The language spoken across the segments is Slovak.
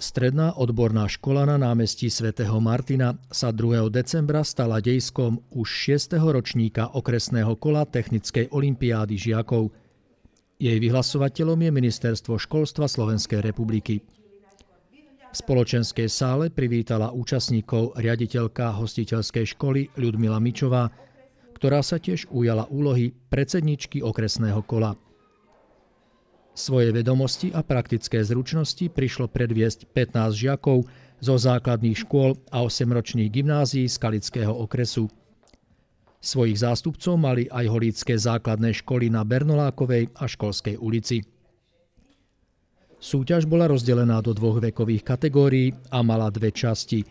Stredná odborná škola na námestí svätého Martina sa 2. decembra stala dejskom už 6. ročníka okresného kola Technickej olimpiády žiakov. Jej vyhlasovateľom je Ministerstvo školstva Slovenskej republiky. V spoločenskej sále privítala účastníkov riaditeľka hostiteľskej školy Ľudmila Mičová, ktorá sa tiež ujala úlohy predsedničky okresného kola. Svoje vedomosti a praktické zručnosti prišlo predviesť 15 žiakov zo základných škôl a 8-ročných gymnázií z Kalického okresu. Svojich zástupcov mali aj holícké základné školy na Bernolákovej a Školskej ulici. Súťaž bola rozdelená do dvoch vekových kategórií a mala dve časti.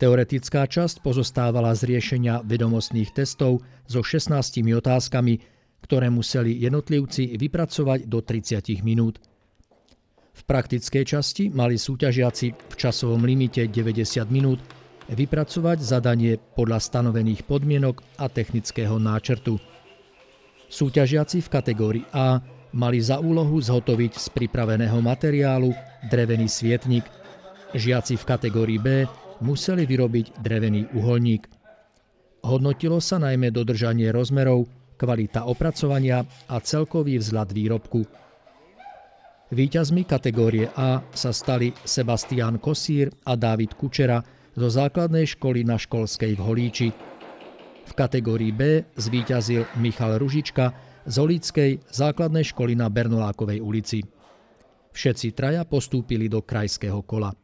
Teoretická časť pozostávala z riešenia vedomostných testov so 16 otázkami, ktoré museli jednotlivci vypracovať do 30 minút. V praktickej časti mali súťažiaci v časovom limite 90 minút vypracovať zadanie podľa stanovených podmienok a technického náčrtu. Súťažiaci v kategórii A mali za úlohu zhotoviť z pripraveného materiálu drevený svietnik. Žiaci v kategórii B museli vyrobiť drevený uholník. Hodnotilo sa najmä dodržanie rozmerov, kvalita opracovania a celkový vzhľad výrobku. Výťazmi kategórie A sa stali Sebastián Kosír a Dávid Kučera zo základnej školy na Školskej v Holíči. V kategórii B zvíťazil Michal Ružička z Holíckej základnej školy na Bernolákovej ulici. Všetci traja postúpili do krajského kola.